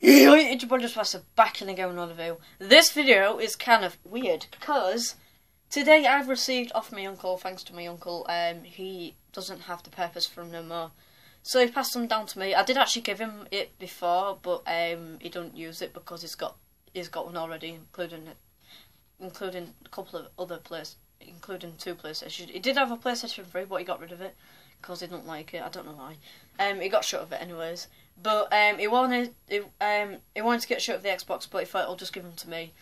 It's your Master back in again with. This video is kind of weird because today I've received off my uncle, thanks to my uncle, um, he doesn't have the purpose them no more. So he passed them down to me. I did actually give him it before, but um, he don't use it because he's got he's got one already, including it, including a couple of other places, including two PlayStation. He did have a PlayStation 3, but he got rid of it because he didn't like it. I don't know why. Um, he got shut of it anyways. But um, he wanted he, um, he wanted to get shut of the Xbox, but he thought I'll just give them to me.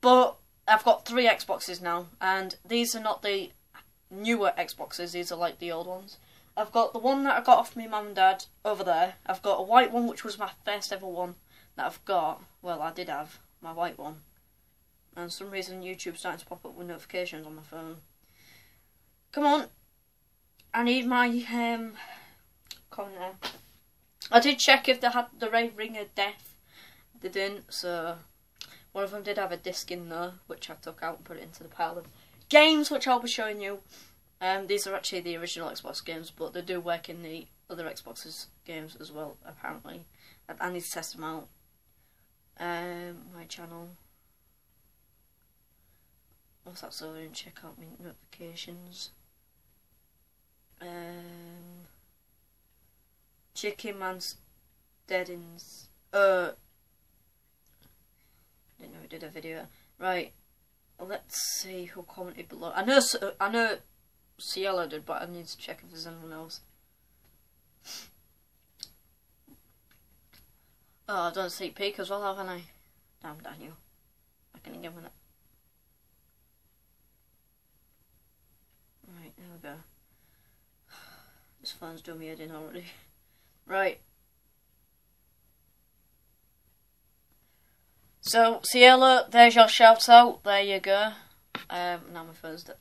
But I've got three Xboxes now, and these are not the newer Xboxes. These are like the old ones. I've got the one that I got off my mum and dad over there. I've got a white one, which was my first ever one that I've got. Well, I did have my white one, and some reason YouTube's starting to pop up with notifications on my phone. Come on, I need my um. Come there. I did check if they had the Red Ring of Death. They didn't, so one of them did have a disc in there, which I took out and put it into the pile of games, which I'll be showing you. Um, these are actually the original Xbox games, but they do work in the other Xbox's games as well, apparently. I need to test them out. Um, my channel. What's that so I check out my notifications. Um, Chicken Man's Deadins. Uh, didn't know he did a video. Right, let's see who commented below. I know, I know, Cielo did, but I need to check if there's anyone else. Oh, I've done a sneak peek as well, haven't I? Damn, Daniel. I can with it. Right, there we go. This phone's doing me in already. Right. So, Ciela, there's your shout out. There you go. Um, now my dead.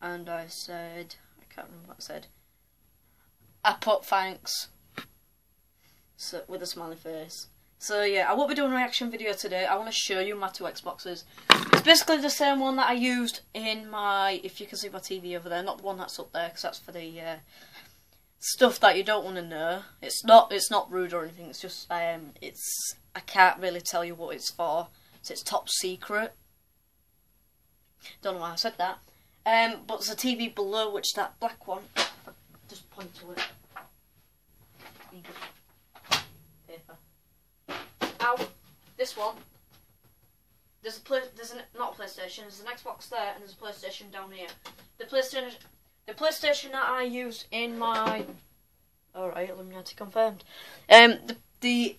And I said, I can't remember what I said. I put thanks. So, with a smiley face. So yeah, I won't be doing a reaction video today. I want to show you my two Xboxes. It's basically the same one that I used in my, if you can see my TV over there, not the one that's up there, because that's for the uh, stuff that you don't want to know. It's not it's not rude or anything. It's just um it's I can't really tell you what it's for. So it's top secret. Don't know why I said that. Um, but there's a TV below which that black one. Just point to it. Paper. Ow! This one. There's a play, there's an, not a PlayStation. There's an Xbox there, and there's a PlayStation down here. The PlayStation the PlayStation that I use in my alright, Illuminati confirmed. Um the the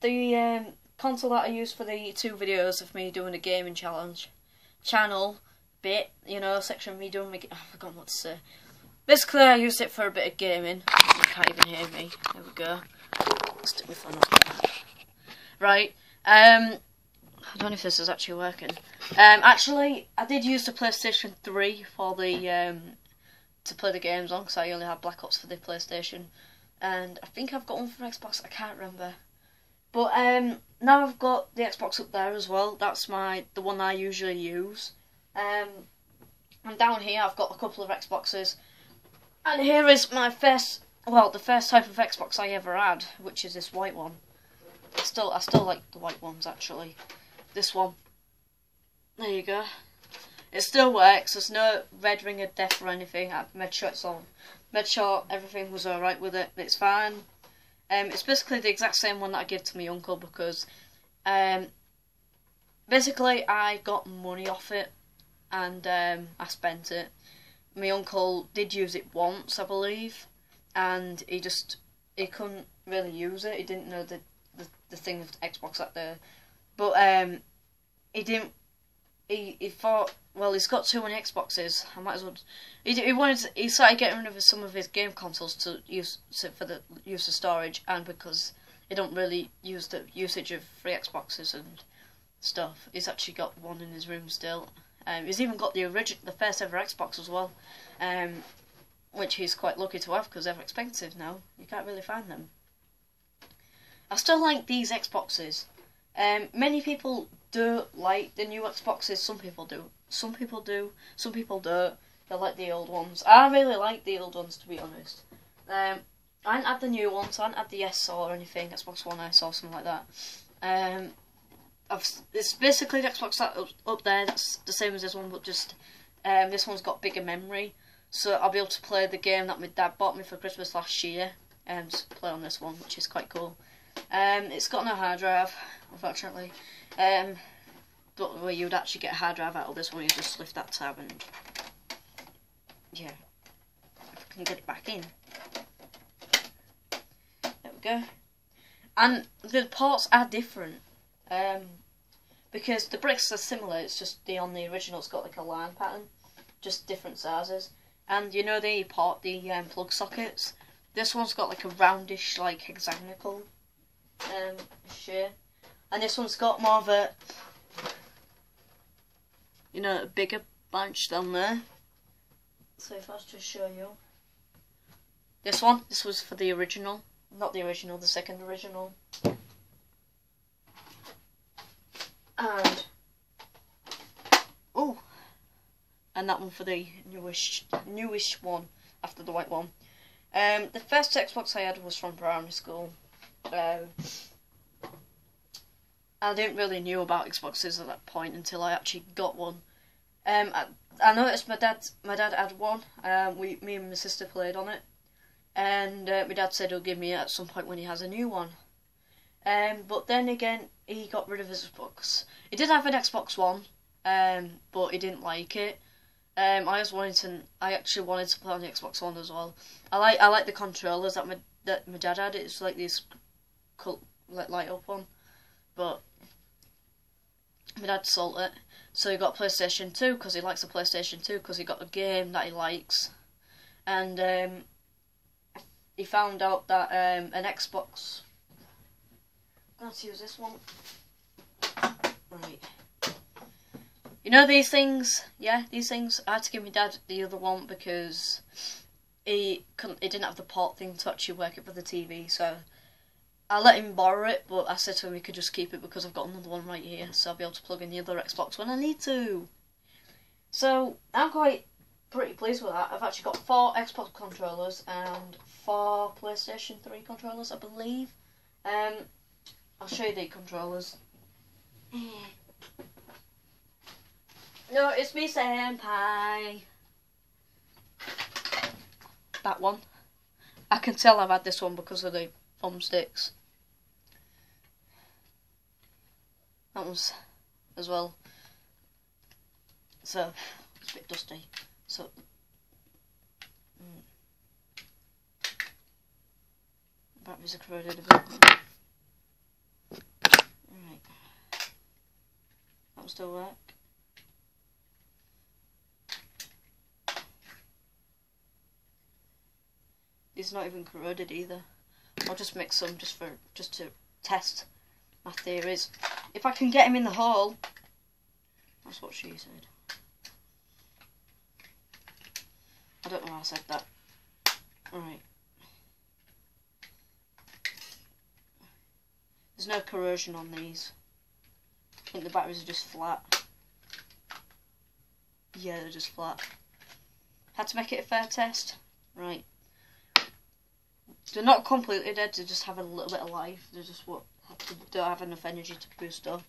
the um, console that I use for the two videos of me doing a gaming challenge channel bit, you know, section of me doing my oh, I forgot what to say. Basically I used it for a bit of gaming. You can't even hear me. There we go. Stick my phone up. Right. Um I don't know if this is actually working. Um, actually, I did use the PlayStation 3 for the um, to play the games on because I only had Black Ops for the PlayStation, and I think I've got one for Xbox. I can't remember, but um, now I've got the Xbox up there as well. That's my the one I usually use. Um, and down here I've got a couple of Xboxes, and here is my first, well, the first type of Xbox I ever had, which is this white one. I still, I still like the white ones actually this one. There you go. It still works. There's no red ring of death or anything. I've made sure it's all, made sure everything was alright with it. It's fine. Um, it's basically the exact same one that I gave to my uncle because, um, basically I got money off it and um, I spent it. My uncle did use it once, I believe, and he just he couldn't really use it. He didn't know the the, the thing with Xbox that there but um, he didn't. He, he thought, well, he's got too many Xboxes. I might as well. He, he wanted. To, he started getting rid of some of his game consoles to use to, for the use of storage, and because he don't really use the usage of free Xboxes and stuff. He's actually got one in his room still. Um, he's even got the original, the first ever Xbox as well, um, which he's quite lucky to have because they're expensive now. You can't really find them. I still like these Xboxes. Um, many people do like the new Xboxes. Some people do. Some people do. Some people don't. They like the old ones. I really like the old ones, to be honest. Um, I didn't have the new ones. I didn't have the S or anything. Xbox One S or something like that. Um, I've, it's basically the Xbox that up, up there. That's the same as this one, but just um, this one's got bigger memory, so I'll be able to play the game that my dad bought me for Christmas last year. And play on this one, which is quite cool. Um, it's got no hard drive, unfortunately. Um, but where you'd actually get a hard drive out of this one, you just lift that tab and yeah, if I can get it back in. There we go. And the ports are different. Um, because the bricks are similar, it's just the on the original it's got like a line pattern, just different sizes. And you know the port, the um, plug sockets. This one's got like a roundish, like hexagonal um, shape, and this one's got more of a, you know, a bigger bunch down there. So if I was to show you, this one, this was for the original, not the original, the second original. And oh, and that one for the newish newish one after the white one. Um, the first Xbox I had was from primary school. Um, I didn't really knew about Xboxes at that point until I actually got one. Um, I, I noticed my dad my dad had one. Um, we me and my sister played on it, and uh, my dad said he'll give me it at some point when he has a new one. Um, but then again, he got rid of his Xbox. He did have an Xbox One, um, but he didn't like it. Um, I was wanting to. I actually wanted to play on the Xbox One as well. I like I like the controllers that my that my dad had. It's like this, like light up one, but my dad sold it. So he got PlayStation Two because he likes the PlayStation Two because he got a game that he likes, and um, he found out that um, an Xbox Let's use this one. Right. You know these things? Yeah, these things. I had to give my dad the other one because he couldn't. He didn't have the port thing to actually work it for the TV. So I let him borrow it, but I said to him he could just keep it because I've got another one right here, so I'll be able to plug in the other Xbox when I need to. So I'm quite pretty pleased with that. I've actually got four Xbox controllers and four PlayStation 3 controllers, I believe. Um, I'll show you the controllers. no, it's me senpai. That one. I can tell I've had this one because of the thumbsticks. That one's as well. So, it's a bit dusty. So, mm. batteries are corroded a bit. Right. That will still work. It's not even corroded either. I'll just mix some just for just to test my theories. If I can get him in the hole, that's what she said. I don't know why I said that. Alright. There's no corrosion on these. I think the batteries are just flat. Yeah, they're just flat. Had to make it a fair test. Right. They're not completely dead, they just have a little bit of life. They're just what don't have enough energy to boost stuff.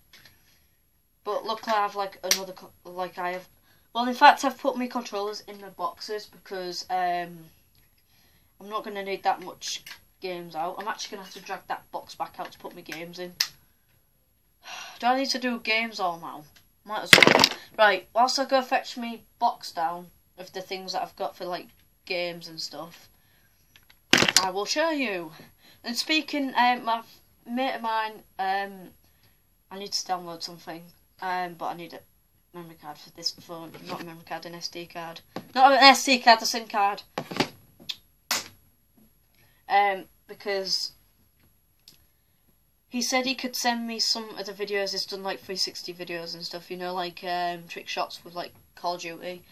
But luckily I have like another, like I have, well in fact I've put my controllers in the boxes because um, I'm not going to need that much games out. I'm actually going to have to drag that box back out to put my games in. Do I need to do games all now? Might as well. Right, whilst I go fetch me box down of the things that I've got for like games and stuff, I will show you. And speaking, um, my mate of mine, um, I need to download something, um, but I need a memory card for this phone. Not a memory card, an SD card. Not an SD card, a SIM card. Um, because he said he could send me some of the videos he's done like 360 videos and stuff you know like um, trick shots with like Call of Duty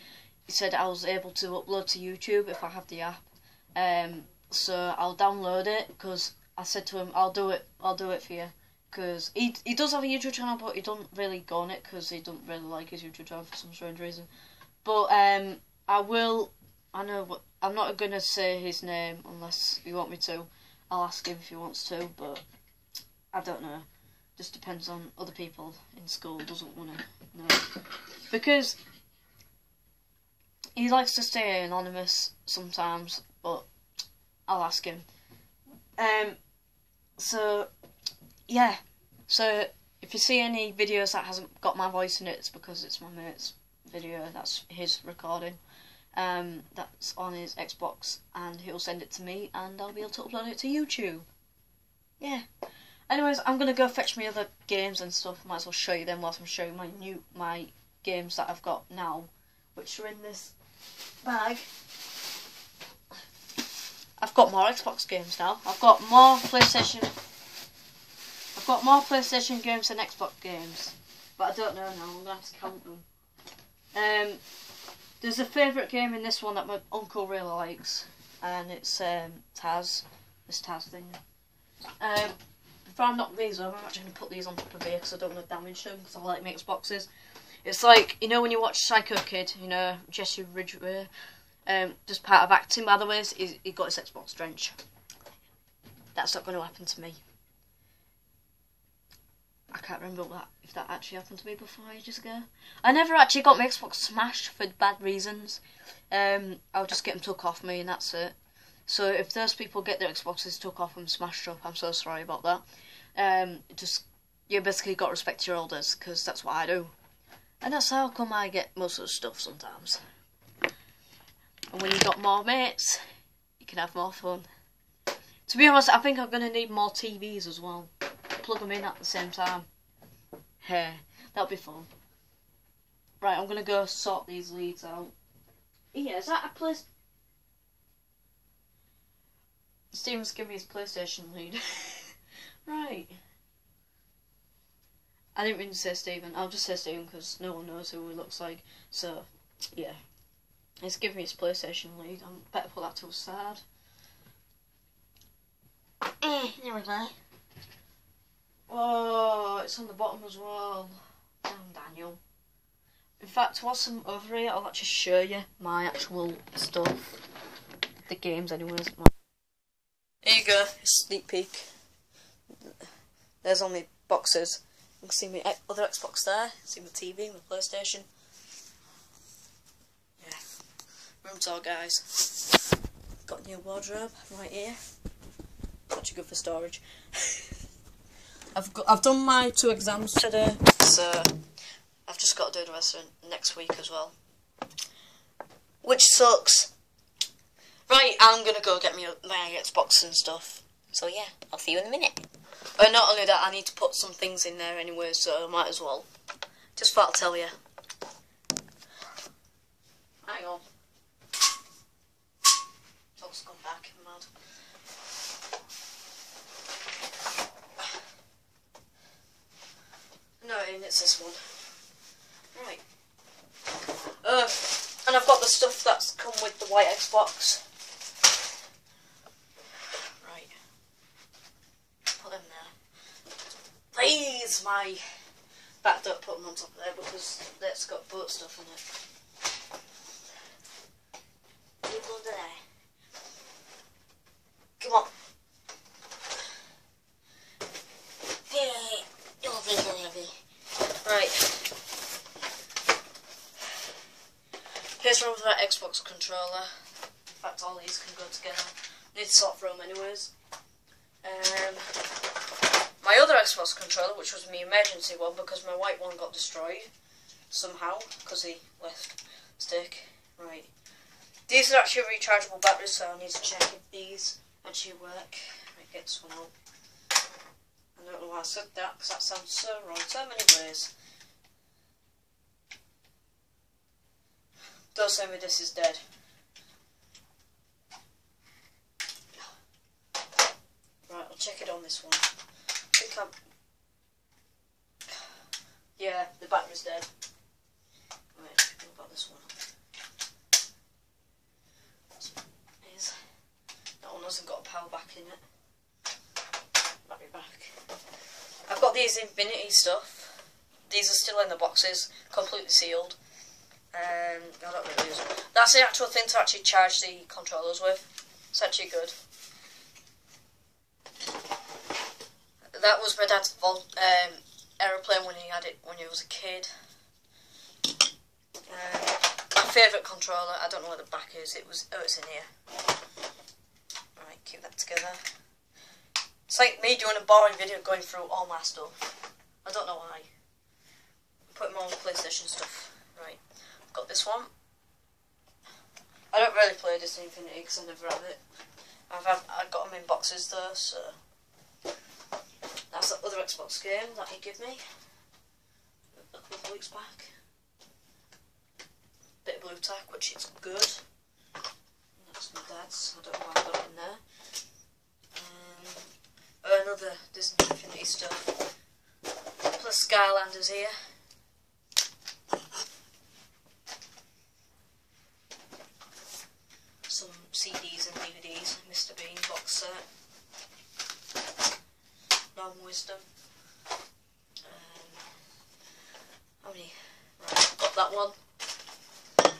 he said I was able to upload to YouTube if I have the app um, so I'll download it because I said to him I'll do it I'll do it for you because he, he does have a YouTube channel but he don't really go on it because he don't really like his YouTube channel for some strange reason but um, I will I know what I'm not gonna say his name unless you want me to. I'll ask him if he wants to, but I don't know. Just depends on other people in school doesn't want to know because he likes to stay anonymous sometimes, but I'll ask him. Um, so yeah, so if you see any videos that hasn't got my voice in it, it's because it's my mate's video. That's his recording. Um, that's on his Xbox, and he'll send it to me, and I'll be able to upload it to YouTube. Yeah. Anyways, I'm gonna go fetch my other games and stuff. Might as well show you them whilst I'm showing my new my games that I've got now, which are in this bag. I've got more Xbox games now. I've got more PlayStation. I've got more PlayStation games than Xbox games, but I don't know now. I'm gonna have to count them. Um, there's a favourite game in this one that my uncle really likes, and it's um, Taz. This Taz thing. Um, before I knock these over, I'm actually gonna put these on top of here because I don't want to damage them because I like mix boxes. It's like you know when you watch Psycho Kid, you know Jesse Ridgway, um, just part of acting. By the way, he, he got his Xbox drench. That's not going to happen to me. I can't remember that if that actually happened to me before ages ago. I never actually got my Xbox smashed for bad reasons. Um, I'll just get them took off me and that's it. So if those people get their Xboxes took off and smashed up, I'm so sorry about that. Um, just you basically got to respect your elders because that's what I do, and that's how come I get most of the stuff sometimes. And when you've got more mates, you can have more fun. To be honest, I think I'm gonna need more TVs as well. Plug them in at the same time. Hey, that'll be fun. Right, I'm gonna go sort these leads out. Yeah, is that a place? Steven's giving me his PlayStation lead. right. I didn't mean to say Steven. I'll just say Steven because no one knows who he looks like. So, yeah. He's giving me his PlayStation lead. I better put that to the side. Eh, there we go. Oh, it's on the bottom as well. Damn, Daniel. In fact, whilst I'm over here, I'll actually show you my actual stuff. The games, anyways. Here you go, sneak peek. There's all my boxes. You can see my other Xbox there, see my TV, my PlayStation. Yeah, room tour guys. Got a new wardrobe right here. Actually good for storage. I've got, I've done my two exams today, so I've just got to do the rest next week as well. Which sucks. Right, I'm gonna go get me my Xbox and stuff. So yeah, I'll see you in a minute. And not only that, I need to put some things in there anyway, so I might as well. Just thought I'd tell you. Hang on. No, it's this one. Right. Uh, and I've got the stuff that's come with the white Xbox. Right. Put them there. These, my... Back don't put them on top of there because that's got boat stuff in it. You go there. Come on. Right. Here's one with that Xbox controller. In fact, all these can go together. Need to sort through them anyways. Um, my other Xbox controller, which was my emergency one because my white one got destroyed somehow because he left stick. Right. These are actually rechargeable batteries, so I need to check if these actually work. Right, get this one out. I don't know why I said that because that sounds so wrong so many ways. Don't me this is dead. Right, I'll check it on this one. I think I'm... Yeah, the battery's dead. Right, what about this one? Is that one hasn't got a power back in it. Battery back. I've got these Infinity stuff. These are still in the boxes, completely sealed. Um, really. That's the actual thing to actually charge the controllers with. It's actually good. That was my dad's vol- um, aeroplane when he had it when he was a kid. Um, my favourite controller, I don't know where the back is, it was, oh it's in here. Right, keep that together. It's like me doing a boring video going through all my stuff. I don't know why. Putting Put more PlayStation stuff. Right, got this one. I don't really play Disney Infinity because I never have it. I've had, I got them in boxes though, so that's the other Xbox game that he gave me a couple of weeks back. Bit of Blu Tack, which is good. That's my dad's. I don't know why I got it in there. Um, another Disney Infinity stuff. Plus Skylanders here. Some CDs and DVDs. Mr. Bean box set. Norman Wisdom. Um, how many? Right, got that one.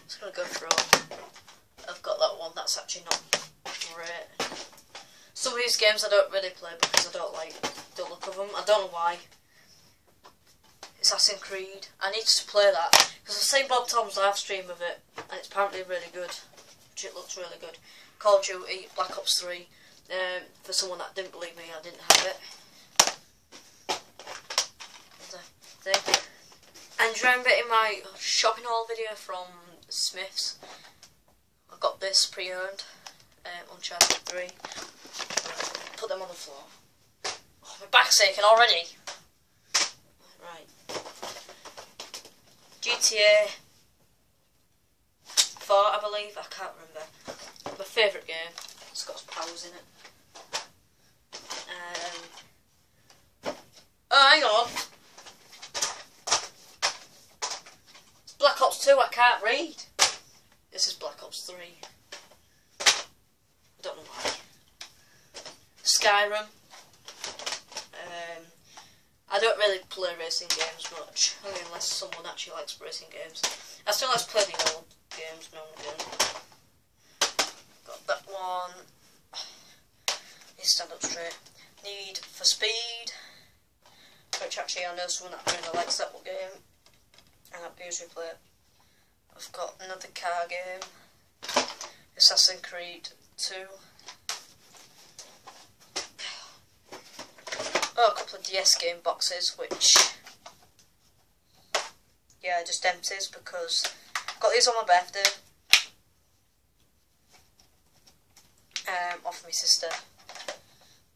Just gonna go through. I've got that one. That's actually not great. Some of these games I don't really play because I don't like the look of them. I don't know why. Assassin's Creed. I need to play that because I've seen Bob Tom's live stream of it, and it's apparently really good. It looks really good. Call of Duty, Black Ops 3. Um, for someone that didn't believe me, I didn't have it. Thing. And remember in my shopping haul video from Smiths, I got this pre-owned, um, Uncharted 3. Put them on the floor. Oh, my back's aching already. Right. GTA 4, I believe. I can't remember. My favourite game. It's got powers in it. Um, oh, hang on. It's Black Ops 2, I can't read. This is Black Ops 3. I don't know why. Skyrim. Um, I don't really play racing games much, I mean, unless someone actually likes racing games. I still like to play the old and again. Got that one. Need stand up straight. Need for Speed, which actually I know someone that really likes that game, and I usually play it. I've got another car game, Assassin's Creed 2. Oh, a couple of DS game boxes, which, yeah, just empties because got these on my birthday. Um, off my sister.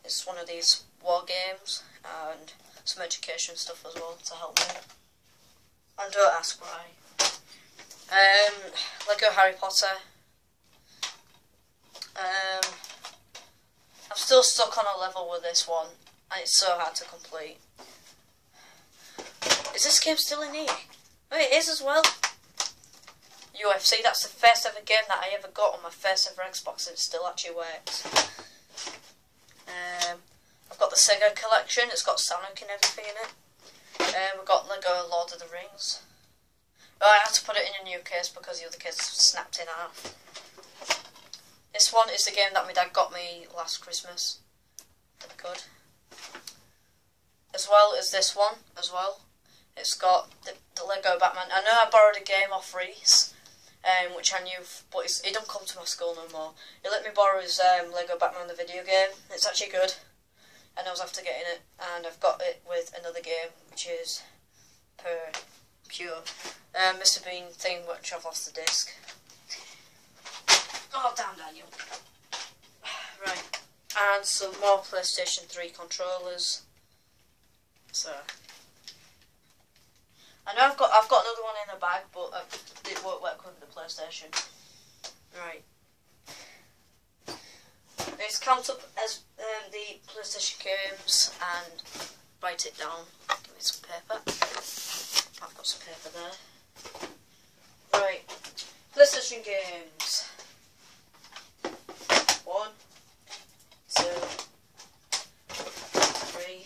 It's one of these war games and some education stuff as well to help me. And don't ask why. Um, Lego Harry Potter. Um, I'm still stuck on a level with this one, and it's so hard to complete. Is this game still in here? Oh, it is as well. UFC, that's the first ever game that I ever got on my first ever Xbox, and it still actually works. Um, I've got the Sega collection, it's got Sonic and everything in it. Um, we've got Lego Lord of the Rings. Oh, I had to put it in a new case because the other case snapped in half. This one is the game that my dad got me last Christmas. Pretty good. As well as this one, as well. It's got the, the Lego Batman. I know I borrowed a game off Reese, um, which I knew, but he don't come to my school no more. He let me borrow his um, Lego Batman the video game. It's actually good, and I was after getting it, and I've got it with another game, which is per pure um, Mr. Bean thing, which I've lost the disc. Oh damn, Daniel. Right, and some more PlayStation 3 controllers. So. I know I've got I've got another one in the bag, but uh, it won't work with the PlayStation. Right. Let's count up as um, the PlayStation games and write it down. Give me some paper. I've got some paper there. Right. PlayStation games. One, two, three,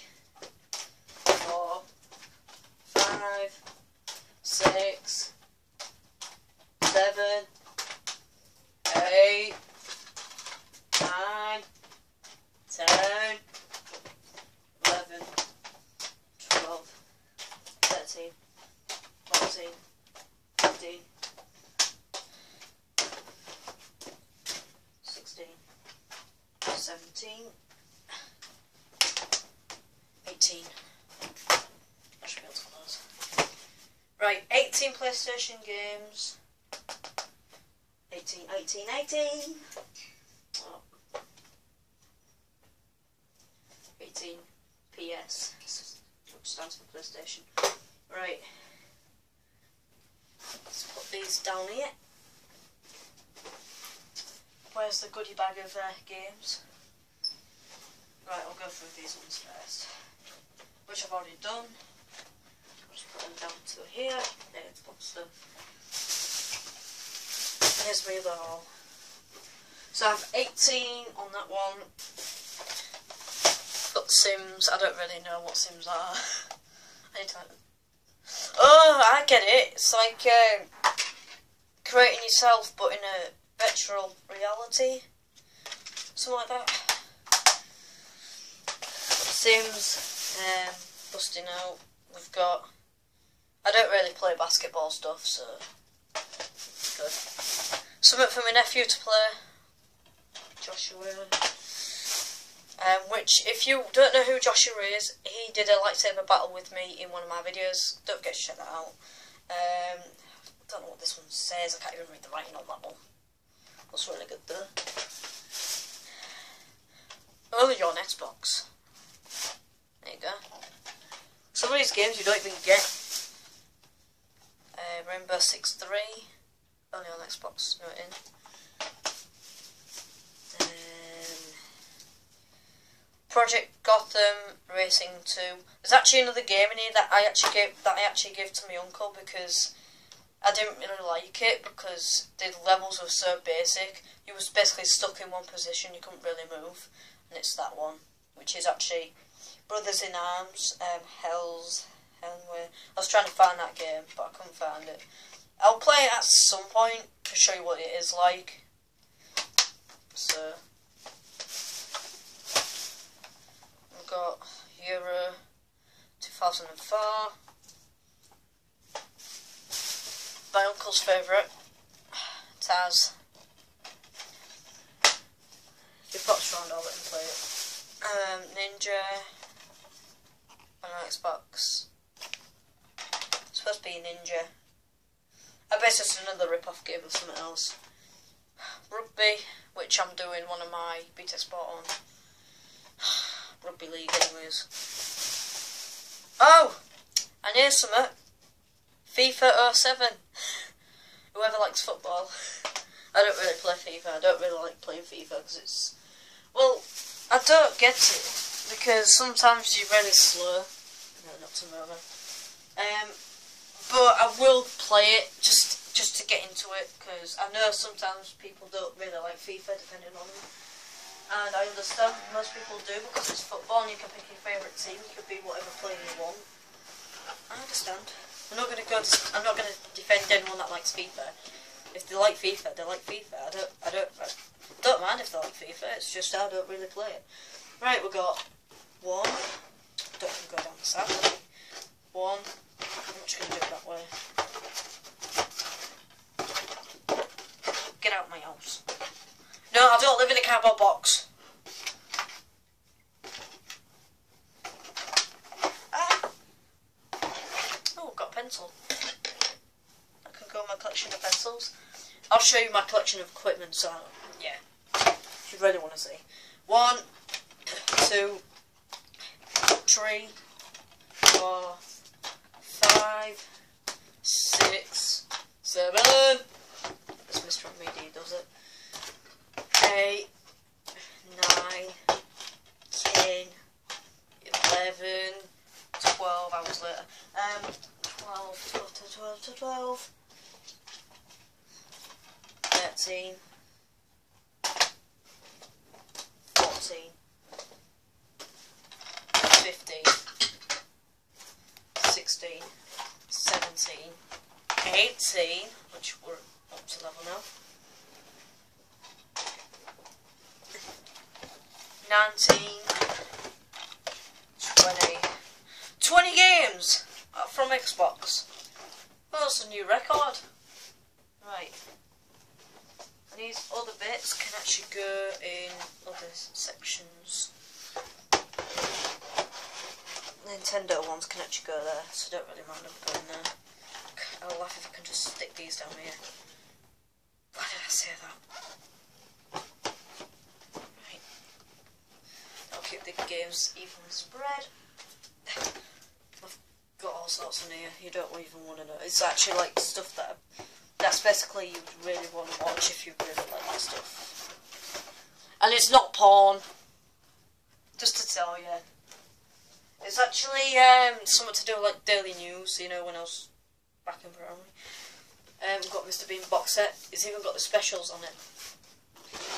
four, five, six, 10, 11, 12, 13, 14, 15, 16, 17, 18. I should be able to close. Right, 18 PlayStation games. 18, 18, 18. Oh. 18 PS, which stands for PlayStation. Right. Let's put these down here. Where's the goodie bag of uh, games? Right, I'll go through these ones first. Which I've already done. I'll just put them down to here. There's lots of Here's my other haul. So I have 18 on that one. Got Sims. I don't really know what Sims are. I need to. Oh, I get it. It's like uh, creating yourself, but in a virtual reality, something like that. Sims, um, busting out. We've got. I don't really play basketball stuff, so good. Something for my nephew to play. Joshua. Um, which, if you don't know who Joshua is, he did a lightsaber battle with me in one of my videos. Don't forget to check that out. Um, I don't know what this one says. I can't even read the writing on that one. That's really good though. Only on Xbox. There you go. Some of these games you don't even get. Uh, Rainbow Six Three, only on Xbox. Note in. Project Gotham Racing 2. There's actually another game in here that I actually gave that I actually gave to my uncle because I didn't really like it because the levels were so basic. You was basically stuck in one position, you couldn't really move, and it's that one, which is actually Brothers in Arms, um, Hell's Hellway. I was trying to find that game, but I couldn't find it. I'll play it at some point to show you what it is like. So. I've got Euro 2004. My uncle's favourite, Taz. Got around, I'll let play it. Um, Ninja on Xbox. It's supposed to be Ninja. I bet it's another rip-off game or something else. Rugby, which I'm doing one of my BTEC Sport on. rugby league anyways. Oh! And here's something. FIFA 07. Whoever likes football. I don't really play FIFA. I don't really like playing FIFA because it's... Well, I don't get it. Because sometimes you're really slow. No, not tomorrow. Um, but I will play it just just to get into it because I know sometimes people don't really like FIFA depending on them and I understand most people do because it's football and you can pick your favourite team. You can be whatever player you want. I understand. I'm not gonna go. To, I'm not gonna defend anyone that likes FIFA. If they like FIFA, they like FIFA. I don't. I don't. I don't mind if they like FIFA. It's just I don't really play it. Right, we got one. Don't go down the side. One. I'm just gonna do it that way. Get out of my house. No, I don't live in a cardboard box. Ah. Oh, I've got a pencil. I can go in my collection of pencils. I'll show you my collection of equipment, so yeah. If you really want to see. One, two, three, four, five, six, seven. This Mr. Media does it eight, nine, ten, eleven, twelve hours later. Um, 12, 12 to 12 to 12, 13, 14, 15, 16, 17, 18, which we're up to level now, 19, 20, 20 games uh, from Xbox. Well, that's a new record. Right. And these other bits can actually go in other sections. Nintendo ones can actually go there, so I don't really mind them going there. I'll laugh if I can just stick these down here. Why did I say that? Right. I'll keep the games even spread. I've got all sorts in here. You don't even want to know. It's actually like stuff that that's basically you really want to watch if you really like that stuff. And it's not porn. Just to tell you. It's actually um, something to do with like daily news, you know, when I was back in primary. Um, got Mr. Bean box set. It's even got the specials on it.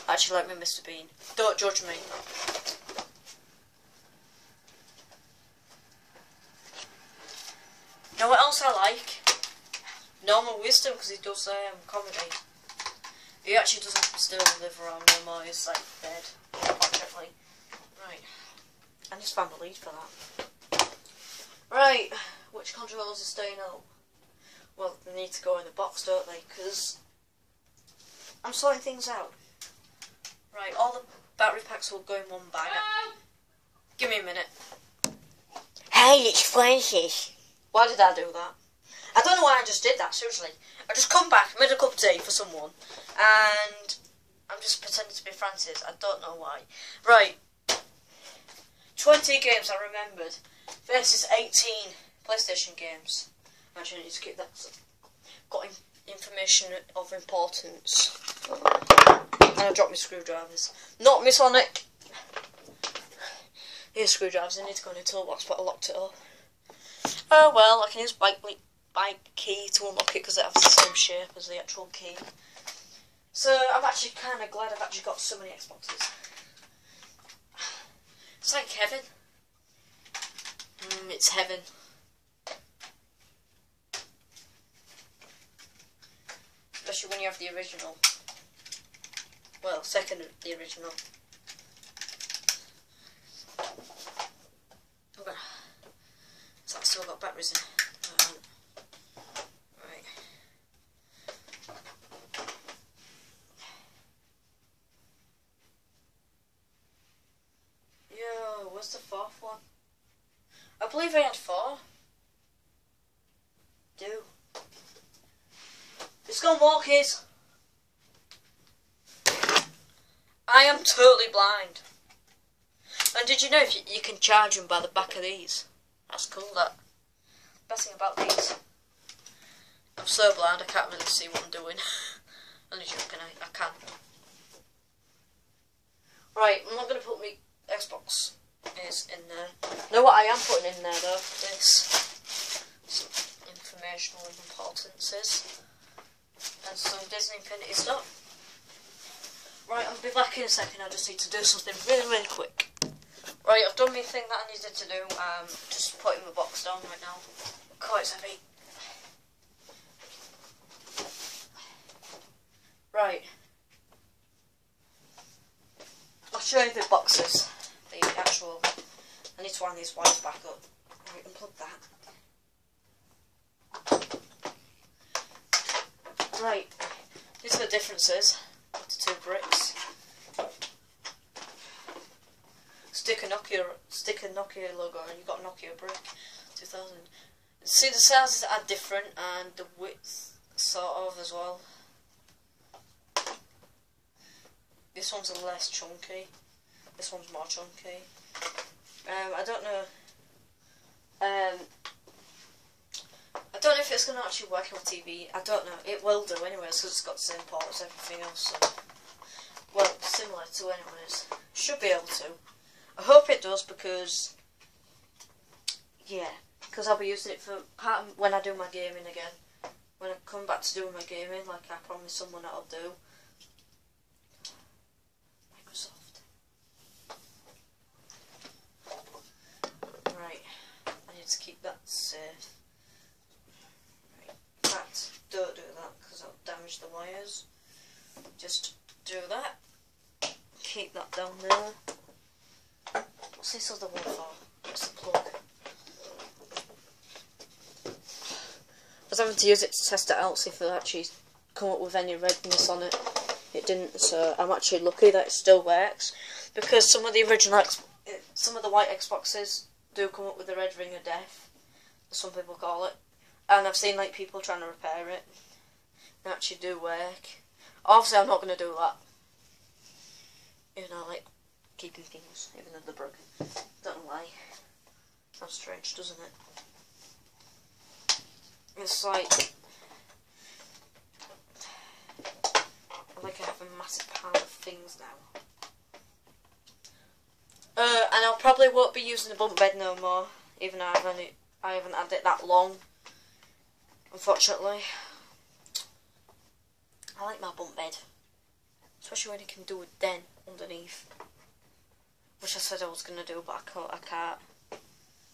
I actually like my Mr. Bean. Don't judge me. You know what else I like? Norman Wisdom, because he does um, comedy. He actually doesn't still live around no more, he's like dead, unfortunately. Right. I just found his lead for that. Right, which controllers are staying out? Well, they need to go in the box, don't they? Because I'm sorting things out. Right, all the battery packs will go in one bag. Give me a minute. Hey, it's Francis. Why did I do that? I don't know why I just did that, seriously. I just come back, made a cup of tea for someone, and I'm just pretending to be Francis. I don't know why. Right. 20 games I remembered versus 18 PlayStation games. Actually, I need to keep that. Got in information of importance. And I dropped my screwdrivers. Not my Sonic. Here's screwdrivers. I need to go in the toolbox, but I locked it up. Oh well, I can use bike bike key to unlock it because it has the same shape as the actual key. So I'm actually kind of glad I've actually got so many Xboxes. It's like heaven. Mm, it's heaven. Especially when you have the original. Well, second the original. Okay. So I've still got batteries in. Um, right. Yo, what's the fourth one? Had four. Do. Let's go and walk his. I am totally blind. And did you know you, you can charge them by the back of these? That's cool, that. Best thing about these. I'm so blind I can't really see what I'm doing. Only joking, I, I can. Right, I'm not going to put my Xbox is in there. Know what I am putting in there though? This. Some informational importances. And some Disney Infinity stuff. Right, I'll be back in a second. I just need to do something really, really quick. Right, I've done my thing that I needed to do. Um, just putting the box down right now. Quite heavy. Right. I'll show you the boxes. Need to wind these wires back up. Right, unplug that. Right. These are the differences the two bricks. Stick a Nokia, stick a Nokia logo, and you've got a Nokia brick. 2000. See, the sizes are different, and the width sort of as well. This one's less chunky. This one's more chunky. Um, I don't know. Um, I don't know if it's going to actually work on TV. I don't know. It will do anyway, because it's got the same port as everything else. So. Well, similar to anyways. Should be able to. I hope it does because, yeah, because I'll be using it for part when I do my gaming again. When I come back to doing my gaming, like I promised someone I'll do. Microsoft. Right, I need to keep that safe. Right, don't do that because I'll damage the wires. Just do that. Keep that down there. What's this other one for? What's the plug? I was having to use it to test it out, see if it actually come up with any redness on it. It didn't, so I'm actually lucky that it still works because some of the original, X- eh, some of the white Xboxes do come up with the red ring of death, as some people call it, and I've seen like people trying to repair it. They actually do work. Obviously, I'm not going to do that. You know, like keeping things even though they're broken. Don't know why. Sounds strange, doesn't it? It's like like I have a massive pile of things now. Uh, and I probably won't be using the bunk bed no more, even though I haven't, I haven't had it that long. Unfortunately, I like my bunk bed, especially when you can do a den underneath, which I said I was gonna do, but I can't. I can't.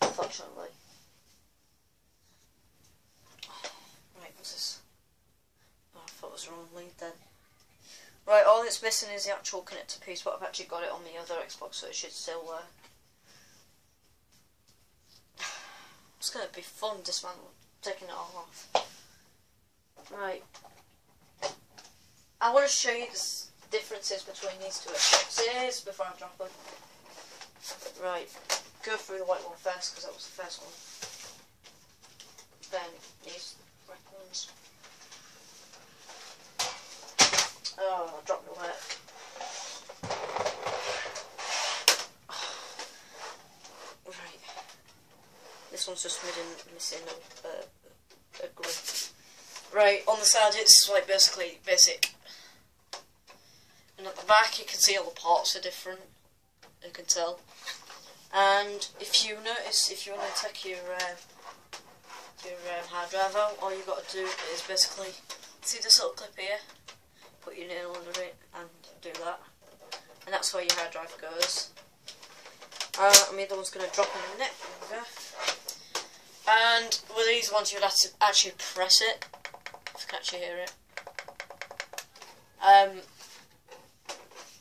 Unfortunately. Right, what's this? Oh, I thought it was wrong lead then. Right, all it's missing is the actual connector piece, but I've actually got it on the other Xbox, so it should still work. It's gonna be fun dismantling, taking it all off. Right. I want to show you the differences between these two Xboxes before I drop them. Right, go through the white one first, because that was the first one. Then these red ones. Oh, I dropped the work. Right. This one's just missing, missing a, a, a grip. Right, on the side it's like basically basic. And at the back you can see all the parts are different. You can tell. And if you notice, if you want to take your uh, your um, hard drive out, all you've got to do is basically see this little clip here put your nail under it and do that. And that's where your hard drive goes. Uh, and the other one's going to drop in a minute. And with these ones, you'd have to actually press it. If you can actually hear it. Um,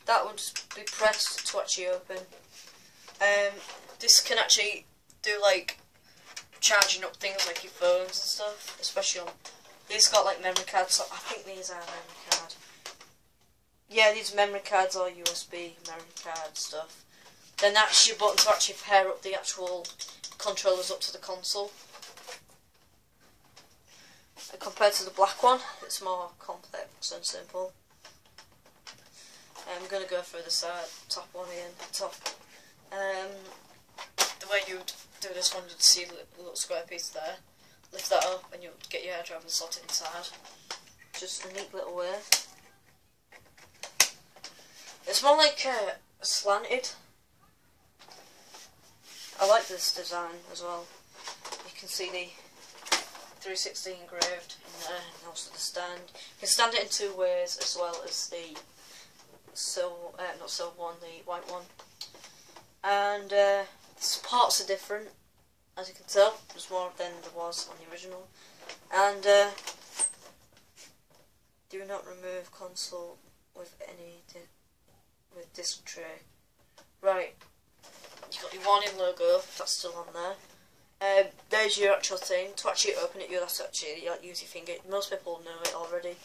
that would be pressed to actually open. Um, this can actually do like charging up things like your phones and stuff, especially on. These got like memory cards. So I think these are memory card. Yeah, these memory cards are USB memory card stuff. Then that's your button to actually pair up the actual controllers up to the console. And compared to the black one, it's more complex and simple. I'm going to go through the side, top one again, top. Um, the way you would do this one, you'd see the little square piece there. Lift that up and you'll get your hard drive and slot it inside. Just a neat little way. It's more like uh, slanted. I like this design as well. You can see the 360 engraved in there, and also the stand. You can stand it in two ways as well as the silver, uh, not silver one, the white one. And uh, the parts are different, as you can tell. There's more than there was on the original. And uh, do not remove console with any with disc tray. Right, you've got your warning logo. That's still on there. Um, there's your actual thing. To actually open it, you'll have to actually like, use your finger. Most people know it already.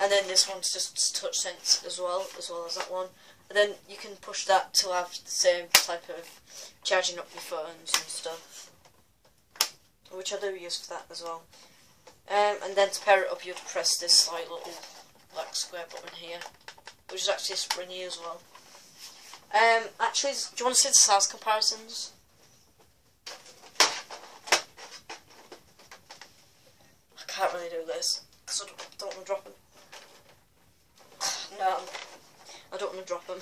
And then this one's just touch sense as well, as well as that one. And then you can push that to have the same type of charging up your phones and stuff, which I do use for that as well. Um, and then to pair it up, you'd press this like little black square button here, which is actually springy as well. Um, actually, do you want to see the size comparisons? I can't really do this because I don't, don't want to drop them. No, I don't want to drop them.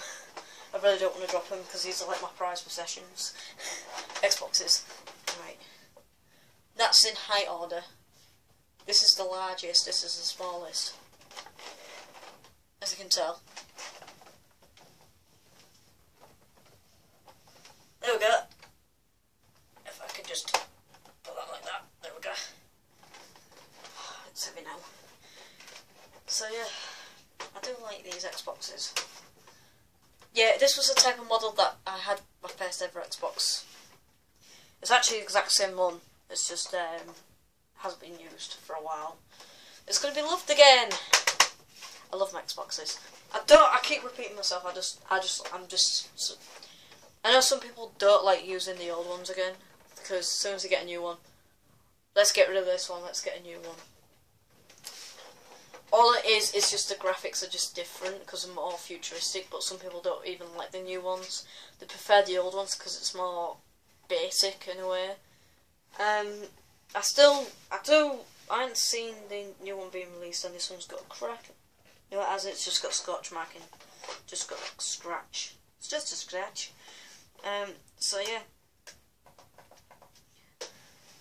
I really don't want to drop them because these are like my prized possessions. Xboxes. Right. That's in height order. This is the largest, this is the smallest. As you can tell. There we go. If I could just put that like that. There we go. It's heavy now. So yeah, I do like these Xboxes. Yeah, this was the type of model that I had my first ever Xbox. It's actually the exact same one. It's just um, has been used for a while. It's going to be loved again. I love my Xboxes. I don't. I keep repeating myself. I just. I just. I'm just. I know some people don't like using the old ones again because as soon as they get a new one, let's get rid of this one. Let's get a new one. All it is is just the graphics are just different because they're more futuristic. But some people don't even like the new ones. They prefer the old ones because it's more basic in a way. Um, I still, I do, I haven't seen the new one being released, and this one's got a crack. You know, as it's just got scotch marking, just got a scratch. It's just a scratch. Um, so yeah.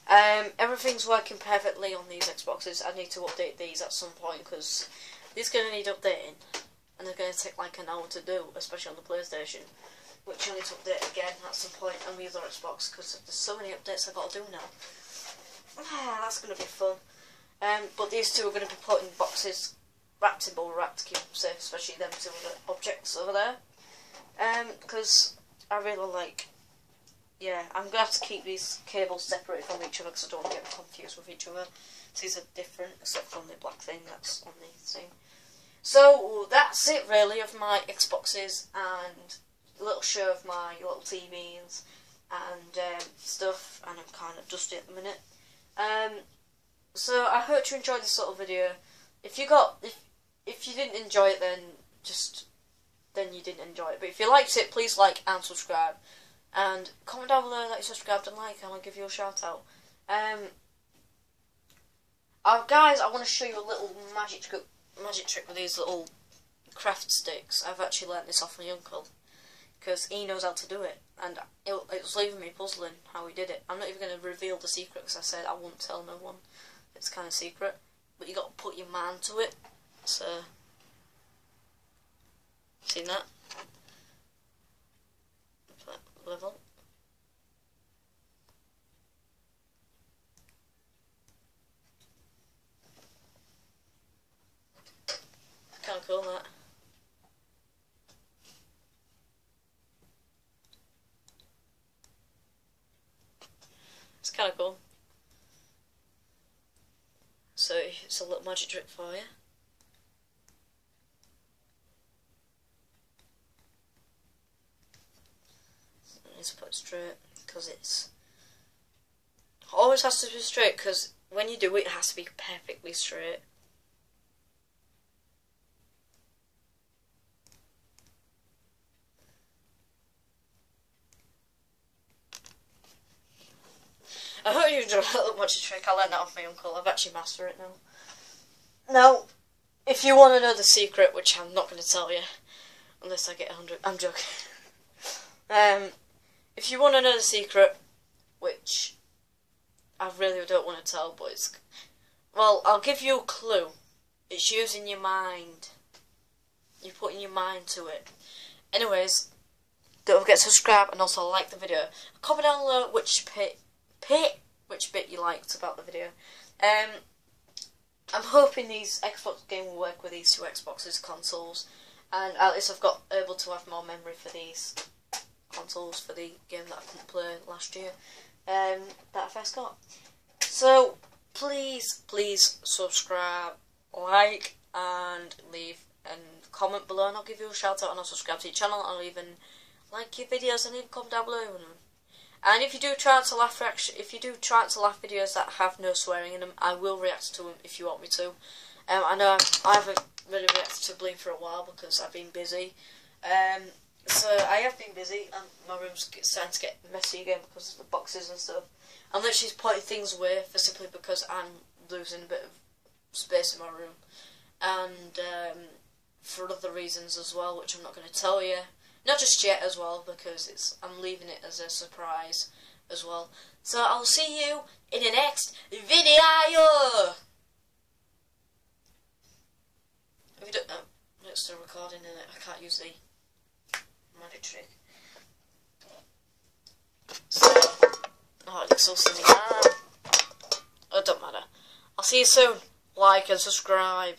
Um, everything's working perfectly on these Xboxes. I need to update these at some point because these are going to need updating, and they're going to take like an hour to do, especially on the PlayStation which I need to update again at some point on the other Xbox because there's so many updates I've got to do now. Ah, that's going to be fun. Um, but these two are going to be put in boxes wrapped in bubble wrap to keep them safe, especially them two other objects over there. Because um, I really like, yeah, I'm going to have to keep these cables separated from each other because I don't want to get confused with each other. These are different except from the black thing that's on the thing. So that's it really of my Xboxes and a little show of my little TVs and um, stuff, and I'm kind of dusty at the minute. Um, so I hope you enjoyed this little video. If you got, if if you didn't enjoy it, then just then you didn't enjoy it. But if you liked it, please like and subscribe, and comment down below that you subscribed and like, and I'll give you a shout out. Um, uh, guys, I want to show you a little magic trick, magic trick with these little craft sticks. I've actually learnt this off my uncle because he knows how to do it, and it, it was leaving me puzzling how he did it. I'm not even going to reveal the secret because I said I won't tell no one. It's kind of secret, but you got to put your mind to it. So, seen that? that Level. Kind of cool that. It's kind of cool. So it's a little magic trick for you. I need to put it straight because it's always has to be straight because when you do it, it has to be perfectly straight. I hope you enjoyed that magic trick. I learned that off my uncle. I've actually mastered it now. Now, if you want to know the secret, which I'm not going to tell you, unless I get 100, I'm joking. um, if you want the secret, which I really don't want to tell, but it's, well, I'll give you a clue. It's using your mind. You're putting your mind to it. Anyways, don't forget to subscribe and also like the video. Comment down below which pit pick which bit you liked about the video. Um, I'm hoping these Xbox game will work with these two Xboxes consoles, and at least I've got able to have more memory for these consoles for the game that I couldn't play last year um, that I first got. So please, please subscribe, like, and leave a comment below, and I'll give you a shout out and I'll subscribe to your channel. I'll even like your videos and even comment down below. And if you do try to laugh if you do try to laugh videos that have no swearing in them, I will react to them if you want me to. Um, I know I haven't really reacted to Bleem for a while because I've been busy. Um, so I have been busy, and my room's starting to get messy again because of the boxes and stuff. I'm literally putting things away for simply because I'm losing a bit of space in my room, and um, for other reasons as well, which I'm not going to tell you. Not just yet as well, because it's I'm leaving it as a surprise as well. So I'll see you in the next video. If you don't, oh, it's still recording in it. I can't use the trick. So, oh, it looks so silly. Ah, oh, it don't matter. I'll see you soon. Like and subscribe.